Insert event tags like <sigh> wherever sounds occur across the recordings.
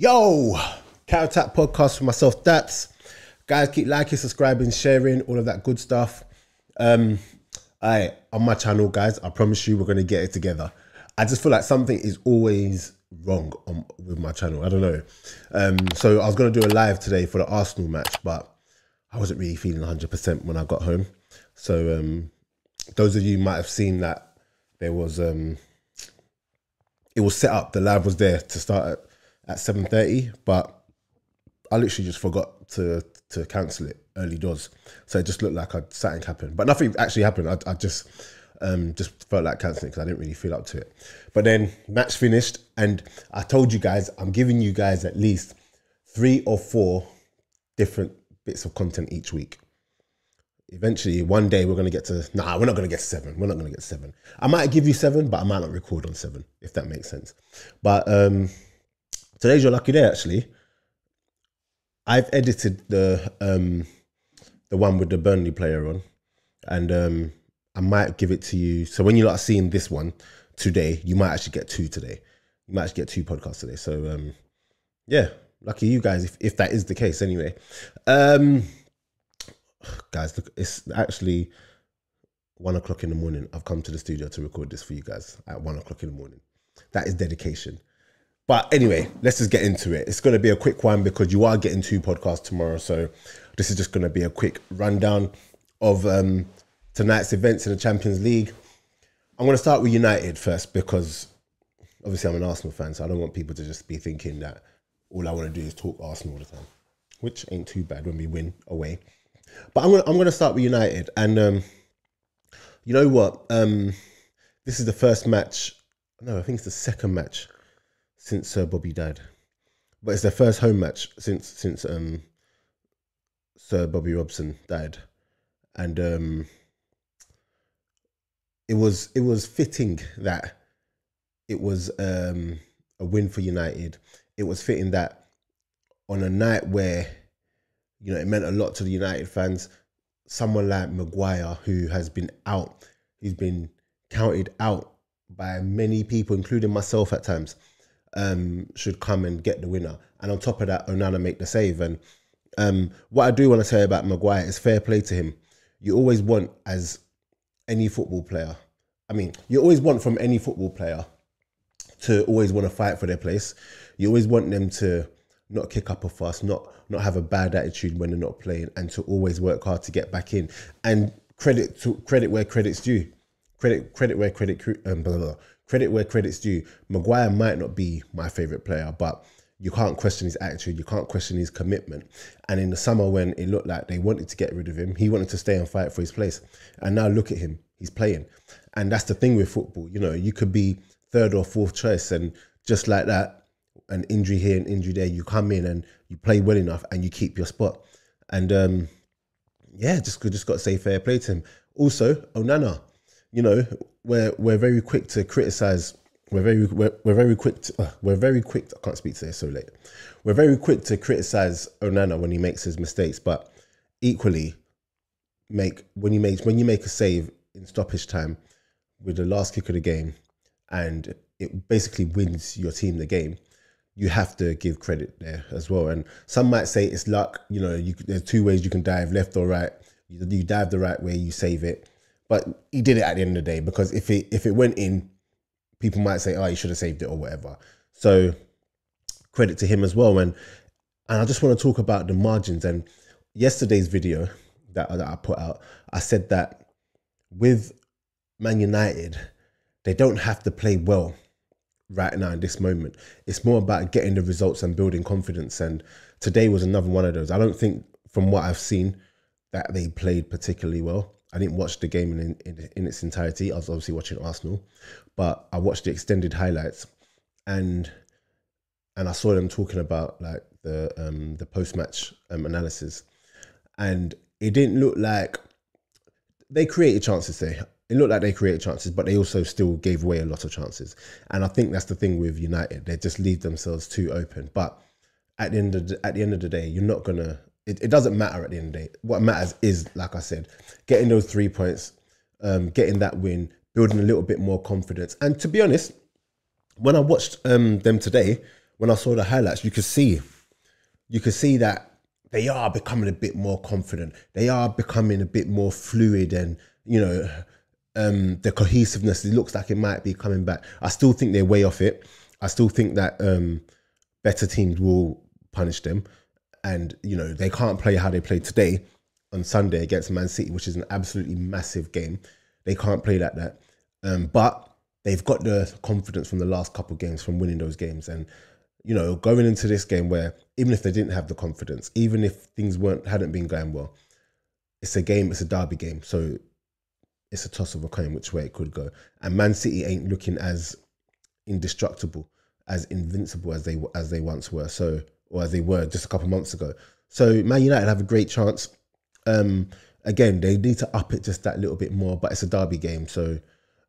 Yo, Counter Attack podcast for myself. That's guys, keep liking, subscribing, sharing, all of that good stuff. Um, I on my channel, guys. I promise you, we're gonna get it together. I just feel like something is always wrong on, with my channel. I don't know. Um, so I was gonna do a live today for the Arsenal match, but I wasn't really feeling 100% when I got home. So um, those of you might have seen that there was um, it was set up. The live was there to start at at 7.30, but I literally just forgot to to cancel it early doors. So it just looked like I'd something happened. But nothing actually happened. I, I just um, just felt like cancelling because I didn't really feel up to it. But then match finished and I told you guys, I'm giving you guys at least three or four different bits of content each week. Eventually, one day we're gonna get to nah, we're not gonna get seven. We're not gonna get seven. I might give you seven, but I might not record on seven, if that makes sense. But um today's your lucky day actually. I've edited the um the one with the Burnley player on, and um I might give it to you. So when you are seeing this one today, you might actually get two today. You might actually get two podcasts today. So um yeah, lucky you guys if, if that is the case anyway. Um guys, look, it's actually one o'clock in the morning. I've come to the studio to record this for you guys at one o'clock in the morning. That is dedication. But anyway, let's just get into it. It's going to be a quick one because you are getting two podcasts tomorrow. So this is just going to be a quick rundown of um, tonight's events in the Champions League. I'm going to start with United first because obviously I'm an Arsenal fan, so I don't want people to just be thinking that all I want to do is talk Arsenal all the time, which ain't too bad when we win away. But I'm going to, I'm to start with United. And um, you know what? Um, this is the first match. No, I think it's the second match since Sir Bobby died. But it's their first home match since since um, Sir Bobby Robson died, and um, it was it was fitting that it was um, a win for United. It was fitting that on a night where you know it meant a lot to the United fans. Someone like Maguire, who has been out, he's been counted out by many people, including myself at times um, should come and get the winner. And on top of that, Onana make the save. And um, what I do want to say about Maguire is fair play to him. You always want, as any football player, I mean, you always want from any football player to always want to fight for their place. You always want them to not kick up a fuss, not not have a bad attitude when they're not playing, and to always work hard to get back in. And credit to credit where credit's due. Credit credit where credit um, blah, blah, blah credit where credit's due. Maguire might not be my favorite player, but you can't question his attitude. You can't question his commitment. And in the summer, when it looked like they wanted to get rid of him, he wanted to stay and fight for his place. And now look at him, he's playing. And that's the thing with football. You know, you could be third or fourth choice, and just like that, an injury here, an injury there, you come in and you play well enough, and you keep your spot. And um, yeah, just just got to say fair play to him. Also, Onana, you know, we're we're very quick to criticize. We're very we're, we're very quick. To, uh, we're very quick. To, I can't speak today. So late. We're very quick to criticize Onana when he makes his mistakes, but equally, make when you make when you make a save in stoppage time with the last kick of the game, and it basically wins your team the game. You have to give credit there as well. And some might say it's luck. You know, you, there's two ways you can dive, left or right. You, you dive the right way, you save it but he did it at the end of the day because if it if it went in, people might say, "Oh, you should have saved it" or whatever. So credit to him as well. And and I just want to talk about the margins. And yesterday's video that, that I put out, I said that with Man United, they don't have to play well right now in this moment. It's more about getting the results and building confidence. And today was another one of those. I don't think, from what I've seen, that they played particularly well. I didn't watch the game in, in, in its entirety. I was obviously watching Arsenal, but I watched the extended highlights, and and I saw them talking about like the um, the post match um, analysis, and it didn't look like they created chances there. It looked like they created chances, but they also still gave away a lot of chances. And I think that's the thing with United; they just leave themselves too open. But at the end of the, at the end of the day, you're not gonna it, it doesn't matter at the end of the day. What matters is, like I said, getting those three points, um, getting that win, building a little bit more confidence. And to be honest, when I watched um, them today, when I saw the highlights, you could see, you could see that they are becoming a bit more confident. They are becoming a bit more fluid, and you know, um, the cohesiveness. It looks like it might be coming back. I still think they're way off it. I still think that um, better teams will punish them, and you know they can't play how they played today on Sunday against Man City, which is an absolutely massive game. They can't play like that, um, but they've got the confidence from the last couple of games from winning those games, and you know going into this game where even if they didn't have the confidence, even if things weren't hadn't been going well, it's a game, it's a derby game, so it's a toss of a coin which way it could go. And Man City ain't looking as indestructible, as invincible as they as they once were. So or as they were just a couple months ago. So Man United have a great chance. Um, again, they need to up it just that little bit more, but it's a derby game, so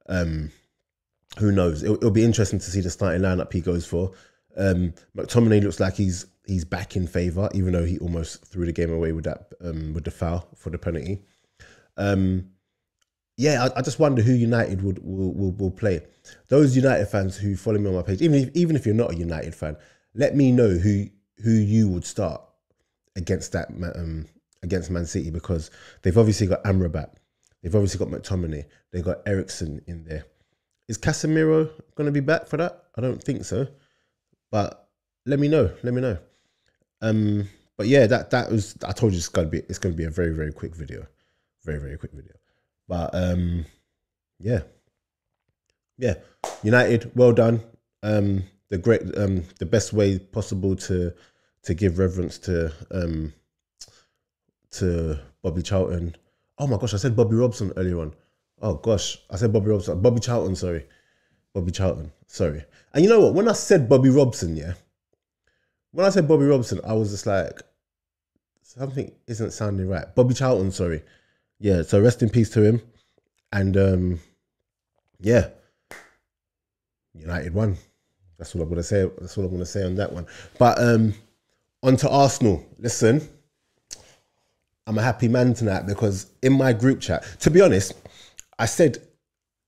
um, who knows? It'll, it'll, be interesting to see the starting lineup he goes for. Um, McTominay looks like he's he's back in favour, even though he almost threw the game away with that um, with the foul for the penalty. Um, yeah, I, I, just wonder who United would will, will, will play. Those United fans who follow me on my page, even if, even if you're not a United fan, let me know who who you would start against that um, against Man City because they've obviously got Amrabat, they've obviously got McTominay, they've got Eriksen in there. Is Casemiro going to be back for that? I don't think so, but let me know. Let me know. Um, but yeah, that that was I told you it's gonna be it's gonna be a very very quick video, very very quick video. But um, yeah, yeah, United, well done. Um, the great um the best way possible to to give reverence to um to Bobby Charlton. Oh my gosh, I said Bobby Robson earlier on. Oh gosh, I said Bobby Robson. Bobby Charlton, sorry. Bobby Charlton, sorry. And you know what? When I said Bobby Robson, yeah, when I said Bobby Robson, I was just like, something isn't sounding right. Bobby Charlton, sorry. Yeah, so rest in peace to him. And um, yeah, United won. That's all I'm gonna say. That's all I'm gonna say on that one. But um, on to Arsenal. Listen, I'm a happy man tonight because in my group chat, to be honest, I said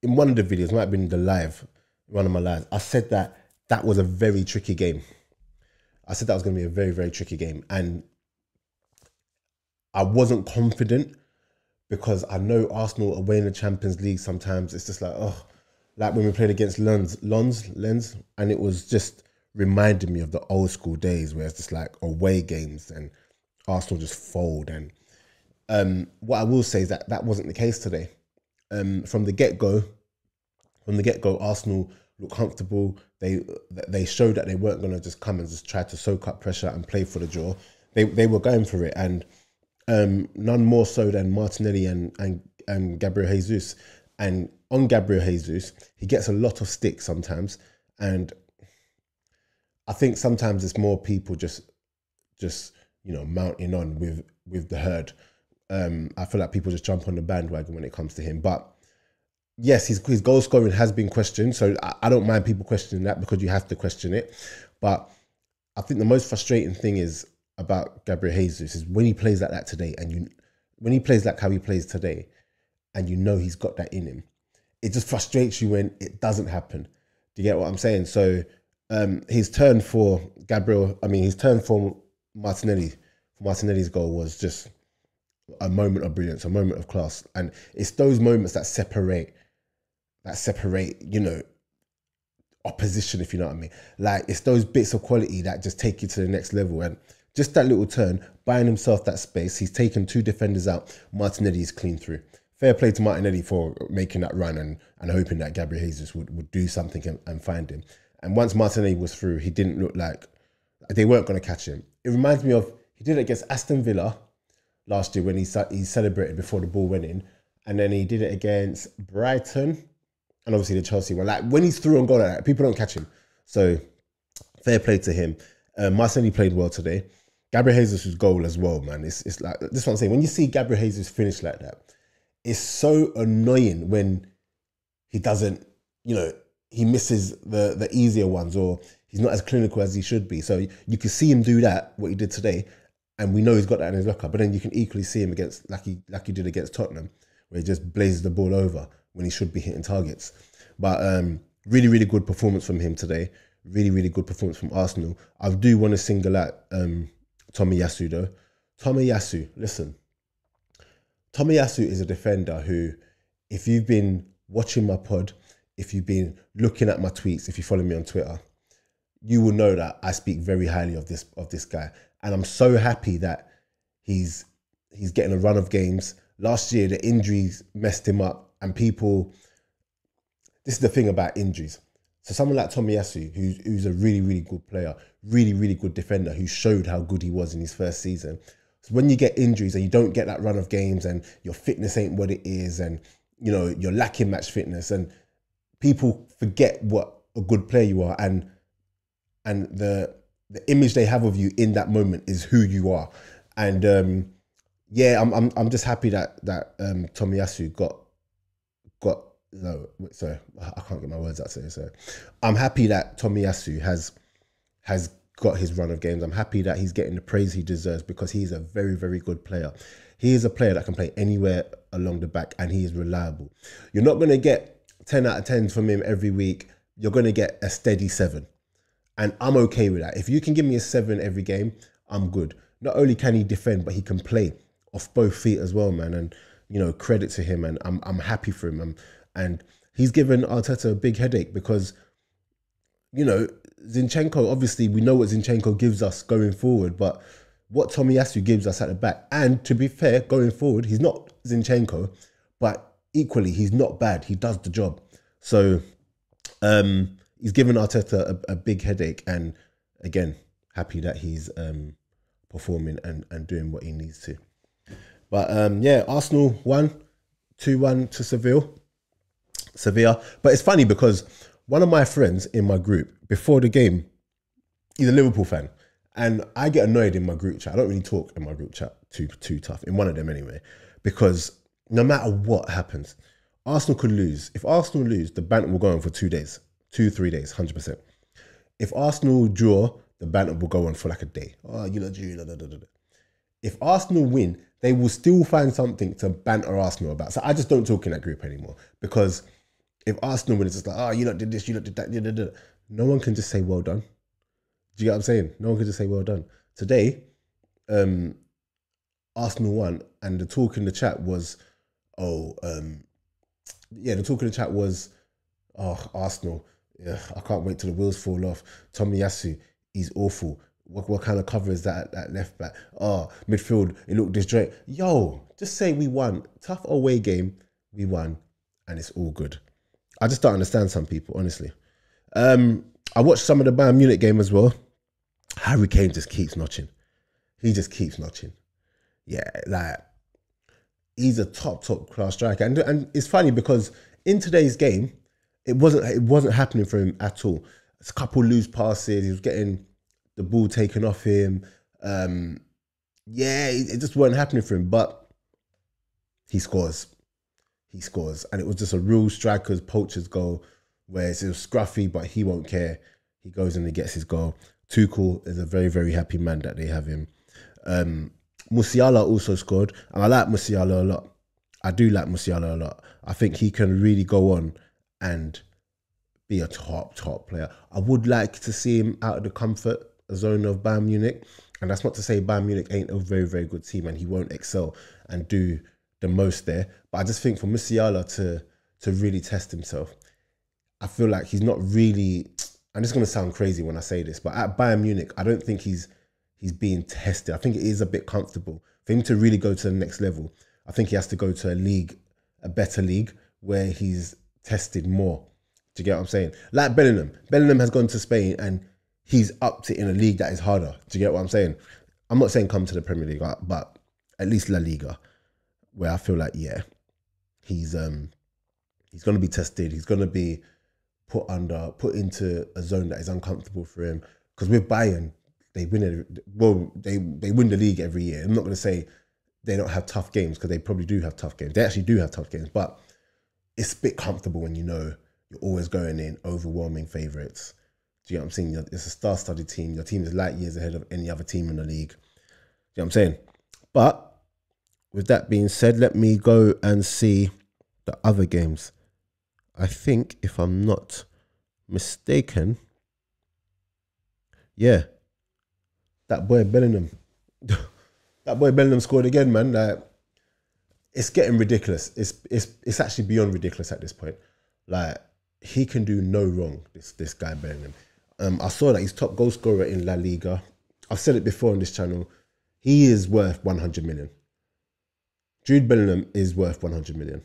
in one of the videos, might have been the live, one of my lives, I said that that was a very tricky game. I said that was going to be a very, very tricky game. And I wasn't confident because I know Arsenal away in the Champions League sometimes it's just like, oh, like when we played against Lens, Lens, Lens, and it was just reminded me of the old school days where it's just like away games and Arsenal just fold. And um, what I will say is that that wasn't the case today. Um, from the get go, from the get go, Arsenal looked comfortable. They they showed that they weren't going to just come and just try to soak up pressure and play for the draw. They they were going for it, and um, none more so than Martinelli and and and Gabriel Jesus. And on Gabriel Jesus, he gets a lot of stick sometimes, and I think sometimes it's more people just just you know mounting on with with the herd. Um, I feel like people just jump on the bandwagon when it comes to him, but yes, his his goal scoring has been questioned, so I, I don't mind people questioning that because you have to question it. But I think the most frustrating thing is about Gabriel Jesus is when he plays like that today, and you when he plays like how he plays today, and you know he's got that in him, it just frustrates you when it doesn't happen. Do you get what I'm saying? So um, his turn for Gabriel, I mean, his turn for Martinelli, for Martinelli's goal was just a moment of brilliance, a moment of class. And it's those moments that separate, that separate, you know, opposition, if you know what I mean. Like it's those bits of quality that just take you to the next level. And just that little turn, buying himself that space, he's taken two defenders out. Martinelli is clean through. Fair play to Martinelli for making that run and, and hoping that Gabriel Jesus would, would do something and, and find him. And once Martinelli was through, he didn't look like they weren't going to catch him. It reminds me of he did it against Aston Villa last year when he he celebrated before the ball went in, and then he did it against Brighton, and obviously the Chelsea one. Like when he's through and goal like that, people don't catch him. So fair play to him. Um, Martinelli played well today. Gabriel Jesus' goal as well, man. It's it's like this one saying. When you see Gabriel Jesus finish like that, it's so annoying when he doesn't, you know, he misses the the easier ones or he's not as clinical as he should be. So you can see him do that, what he did today, and we know he's got that in his locker. But then you can equally see him against like he like he did against Tottenham, where he just blazes the ball over when he should be hitting targets. But um, really, really good performance from him today. Really, really good performance from Arsenal. I do want to single out um, Tomiyasu though. Tomiyasu, listen. Tomiyasu is a defender who, if you've been watching my pod, if you've been looking at my tweets, if you follow me on Twitter, you will know that I speak very highly of this of this guy, and I'm so happy that he's he's getting a run of games. Last year, the injuries messed him up, and people. This is the thing about injuries. So someone like Tomiyasu, who's who's a really really good player, really really good defender, who showed how good he was in his first season. When you get injuries and you don't get that run of games, and your fitness ain't what it is, and you know you're lacking match fitness, and people forget what a good player you are, and and the the image they have of you in that moment is who you are. And um, yeah, I'm I'm I'm just happy that that um, Tomiyasu got got no sorry I can't get my words out. So I'm happy that Tomiyasu has has got his run of games. I'm happy that he's getting the praise he deserves because he's a very very good player. He is a player that can play anywhere along the back and he is reliable. You're not going to get 10 out of 10 from him every week. You're going to get a steady 7 and I'm okay with that. If you can give me a seven every game, I'm good. Not only can he defend, but he can play off both feet as well, man. And you know, credit to him, and I'm I'm happy for him. And, and he's given Arteta a big headache because, you know, Zinchenko. Obviously, we know what Zinchenko gives us going forward, but what Tomiyasu gives us at the back. And to be fair, going forward, he's not Zinchenko, but equally, he's not bad. He does the job. So, um, he's given Arteta a, a, big headache, and again, happy that he's um, performing and, and doing what he needs to. But um, yeah, Arsenal won 2 1 to Seville. Sevilla. But it's funny because one of my friends in my group before the game, he's a Liverpool fan. And I get annoyed in my group chat. I don't really talk in my group chat too too tough, in one of them anyway, because no matter what happens, Arsenal could lose. If Arsenal lose, the banter will go on for two days two, three days, 100%. If Arsenal draw, the banter will go on for like a day. Oh, you know, da, da, da, da. If Arsenal win, they will still find something to banter Arsenal about. So I just don't talk in that group anymore because if Arsenal win, it's just like, oh, you lot did this, you lot did that. Da, da, da. No one can just say well done. Do you get what I'm saying? No one can just say well done. Today, um, Arsenal won, and the talk in the chat was, oh, um, yeah, the talk in the chat was, oh, Arsenal yeah, I can't wait till the wheels fall off. Tomiyasu, he's awful. What, what kind of cover is that at left back? Oh, midfield, it looked disjointed. Yo, just say we won. Tough away game, we won, and it's all good. I just don't understand some people, honestly. Um, I watched some of the Bayern Munich game as well. Harry Kane just keeps notching. He just keeps notching. Yeah, like he's a top, top class striker. And, and it's funny because in today's game, it wasn't it wasn't happening for him at all. It's a couple loose passes. He was getting the ball taken off him. Um, yeah, it, it just wasn't happening for him. But he scores. He scores, and it was just a real striker's poacher's goal, where it's scruffy, but he won't care. He goes and he gets his goal. Tuchel is a very very happy man that they have him. Um, Musiala also scored, and I like Musiala a lot. I do like Musiala a lot. I think he can really go on and be a top, top player. I would like to see him out of the comfort zone of Bayern Munich. And that's not to say Bayern Munich ain't a very, very good team and he won't excel and do the most there. But I just think for Musiala to to really test himself, I feel like he's not really I'm just gonna sound crazy when I say this, but at Bayern Munich, I don't think he's he's being tested. I think it is a bit comfortable. For him to really go to the next level, I think he has to go to a league, a better league, where he's tested more. Do you get what I'm saying? Like Bellingham. Bellingham has gone to Spain and he's upped it in a league that is harder. Do you get what I'm saying? I'm not saying come to the Premier League, but at least La Liga, where I feel like, yeah, he's um he's gonna be tested. He's gonna be put under, put into a zone that is uncomfortable for him. Because with Bayern, they win it. Well, they they win the league every year. I'm not gonna say they don't have tough games because they probably do have tough games. They actually do have tough games, but it's a bit comfortable when you know you're always going in overwhelming favourites. Do you know what I'm saying? It's a star-studded team. Your team is light years ahead of any other team in the league. Do you know what I'm saying? But with that being said, let me go and see the other games. I think, if I'm not mistaken, yeah, that boy Bellingham, <laughs> that boy Bellingham scored again, man. Like, it's getting ridiculous. It's it's it's actually beyond ridiculous at this point. Like he can do no wrong. This this guy Bellingham. Um, I saw that he's top goal scorer in La Liga. I've said it before on this channel. He is worth 100 million. Jude Bellingham is worth 100 million.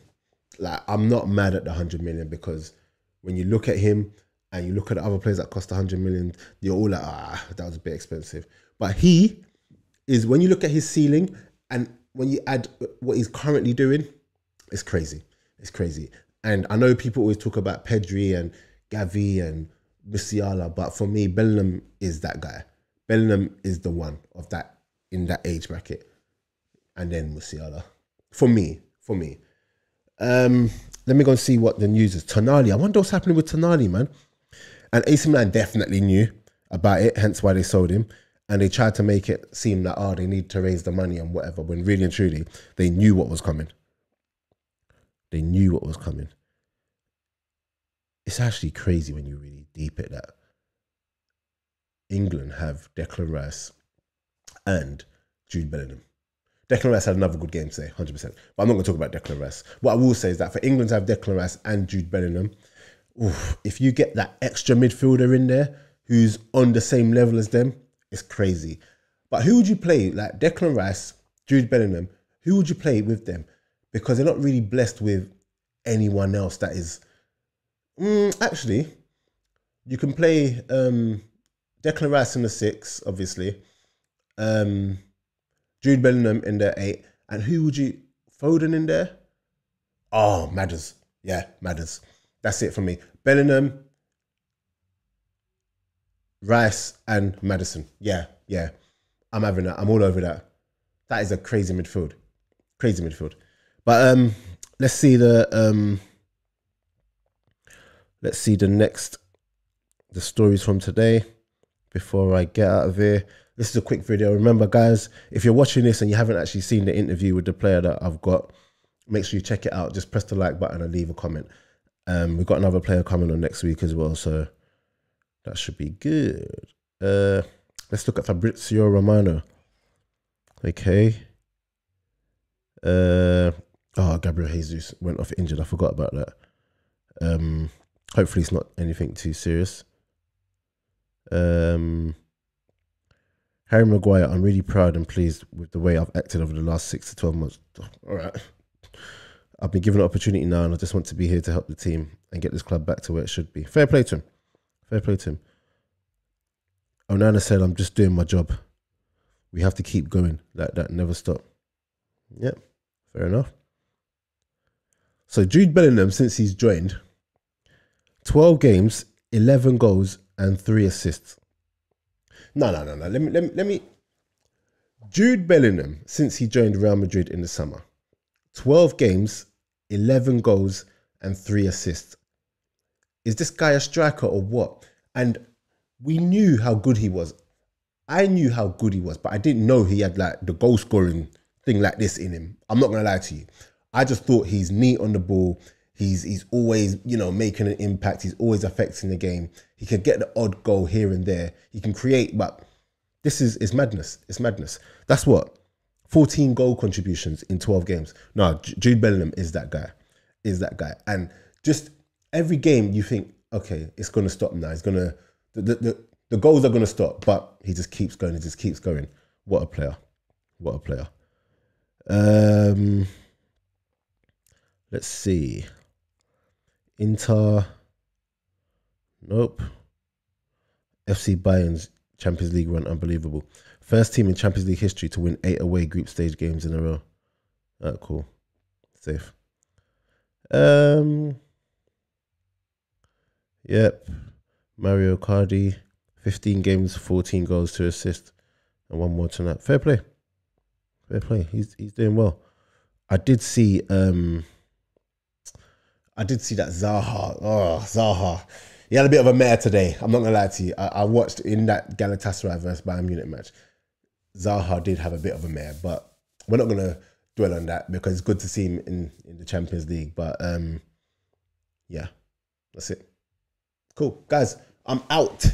Like I'm not mad at the 100 million because when you look at him and you look at the other players that cost 100 million, you're all like, ah, that was a bit expensive. But he is when you look at his ceiling and when you add what he's currently doing, it's crazy. It's crazy. And I know people always talk about Pedri and Gavi and Musiala, but for me, Bellingham is that guy. Bellingham is the one of that in that age bracket, and then Musiala. For me, for me. Um, let me go and see what the news is. Tonali, I wonder what's happening with Tonali, man. And AC Milan definitely knew about it, hence why they sold him. And they tried to make it seem that oh, they need to raise the money and whatever. When really and truly, they knew what was coming. They knew what was coming. It's actually crazy when you really deep it that England have Declan Rice and Jude Bellingham. Declan Rice had another good game today, 100%. But I'm not going to talk about Declan Rice. What I will say is that for England to have Declan Rice and Jude Bellingham, oof, if you get that extra midfielder in there who's on the same level as them, it's crazy. But who would you play? Like Declan Rice, Jude Bellingham, who would you play with them? Because they're not really blessed with anyone else that is. Mm, actually, you can play um, Declan Rice in the six, obviously. Um, Jude Bellingham in there eight. And who would you Foden in there? Oh, Madders. Yeah, Madders. That's it for me. Bellingham, Rice, and Maddison. Yeah, yeah. I'm having that. I'm all over that. That is a crazy midfield. Crazy midfield. But um let's see the um let's see the next the stories from today before I get out of here. This is a quick video. Remember, guys, if you're watching this and you haven't actually seen the interview with the player that I've got, make sure you check it out. Just press the like button and leave a comment. Um, we've got another player coming on next week as well, so that should be good. Uh, let's look at Fabrizio Romano. Okay. Uh, oh, Gabriel Jesus went off injured. I forgot about that. Um, hopefully, it's not anything too serious. Um, Harry Maguire, I'm really proud and pleased with the way I've acted over the last six to 12 months. All right. I've been given an opportunity now and I just want to be here to help the team and get this club back to where it should be. Fair play to him. Fair play to him. Onana said, I'm just doing my job. We have to keep going like that, never stop. Yep, fair enough. So Jude Bellingham, since he's joined, 12 games, 11 goals, and three assists. No, no, no, no. Let me, let me, let me. Jude Bellingham, since he joined Real Madrid in the summer, 12 games, 11 goals, and three assists. Is this guy a striker or what? And we knew how good he was. I knew how good he was, but I didn't know he had like the goal scoring thing like this in him. I'm not gonna lie to you. I just thought he's neat on the ball. He's he's always you know making an impact. He's always affecting the game. He can get the odd goal here and there. He can create, but this is is madness. It's madness. That's what 14 goal contributions in 12 games. No, Jude Bellingham is that guy. Is that guy. And just every game you think, okay, it's gonna stop now. It's gonna the the, the, the goals are gonna stop, but he just keeps going. He just keeps going. What a player. What a player. Um let's see. Inter. Nope. FC Bayern's Champions League run unbelievable. First team in Champions League history to win eight away group stage games in a row. Oh, cool. Safe. Um. Yep. Mauro Icardi, 15 games, 14 goals to assist, and one more tonight. Fair play. Fair play. He's he's doing well. I did see um I did see that Zaha. Oh, Zaha. He had a bit of a mare today. I'm not gonna lie to you. I, I watched in that Galatasaray versus Bayern Munich match. Zaha did have a bit of a mare, but we're not gonna dwell on that because it's good to see him in, in the Champions League. But um, yeah, that's it. Cool, guys. I'm out.